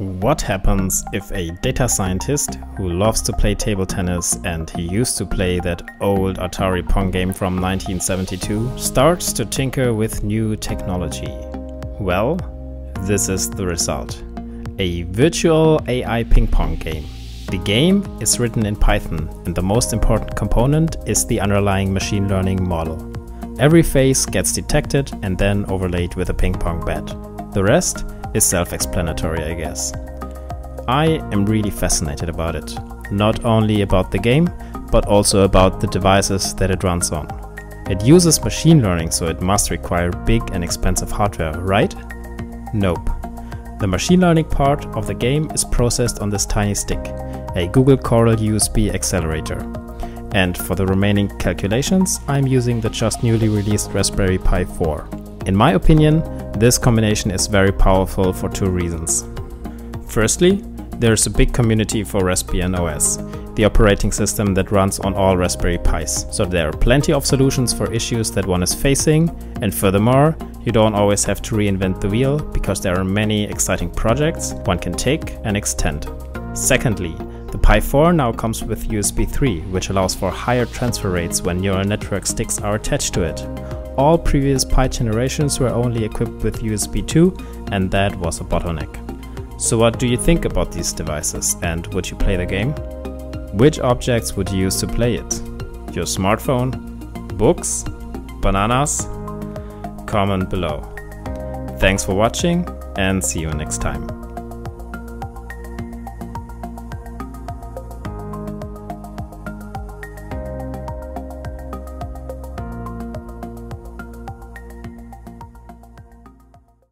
What happens if a data scientist who loves to play table tennis and he used to play that old Atari Pong game from 1972 starts to tinker with new technology? Well, this is the result. A virtual AI ping pong game. The game is written in Python and the most important component is the underlying machine learning model. Every face gets detected and then overlaid with a ping pong bat. The rest is self-explanatory, I guess. I am really fascinated about it. Not only about the game, but also about the devices that it runs on. It uses machine learning, so it must require big and expensive hardware, right? Nope. The machine learning part of the game is processed on this tiny stick, a Google Coral USB accelerator. And for the remaining calculations, I'm using the just newly released Raspberry Pi 4. In my opinion, this combination is very powerful for two reasons. Firstly, there's a big community for Raspbian OS, the operating system that runs on all Raspberry Pis. So there are plenty of solutions for issues that one is facing, and furthermore, you don't always have to reinvent the wheel because there are many exciting projects one can take and extend. Secondly, the Pi 4 now comes with USB 3, which allows for higher transfer rates when neural network sticks are attached to it. All previous Pi generations were only equipped with USB 2 and that was a bottleneck. So what do you think about these devices and would you play the game? Which objects would you use to play it? Your smartphone? Books? Bananas? Comment below. Thanks for watching and see you next time.